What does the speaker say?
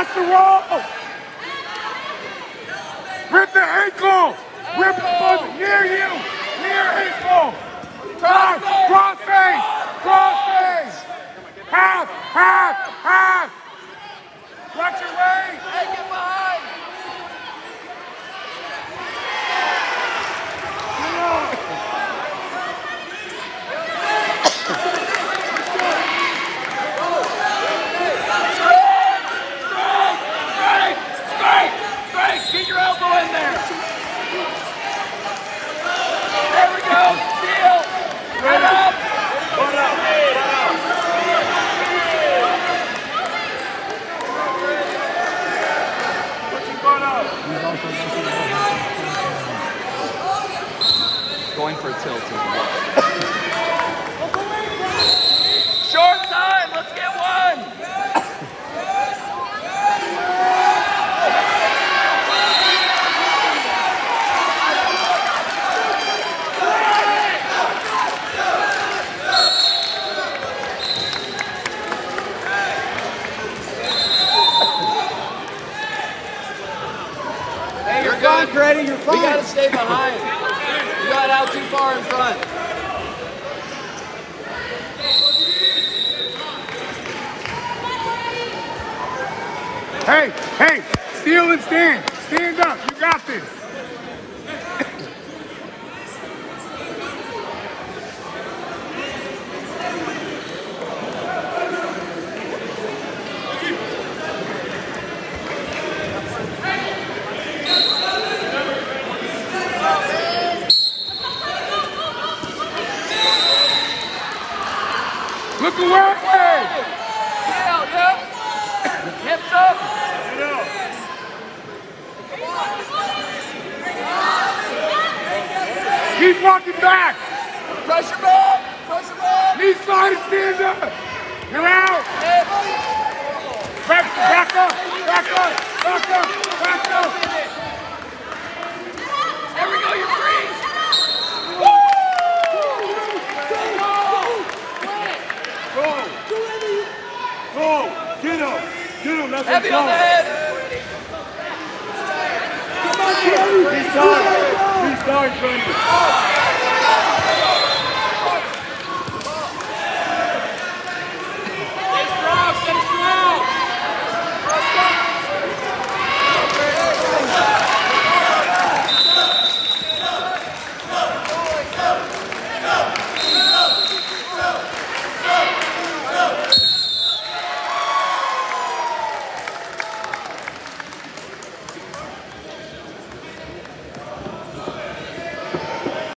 Watch the roll! Rip the ankle! Rip the near you! Near ankle! Cross! Going for a tilt. Short Hey, you're fine, you're We gotta stay behind. You got out too far in front. Hey, hey, steal and stand. Stand up. You got this. Look away. Yeah. Hips up. Get out. Keep walking back. Pressure ball. Pressure ball. Knee slide and stand up. You're out. Back. Back up. Back up. Back up. There we go. You're free. Go. Go. Get him. Get him. on. He's down. He's down, Brandon.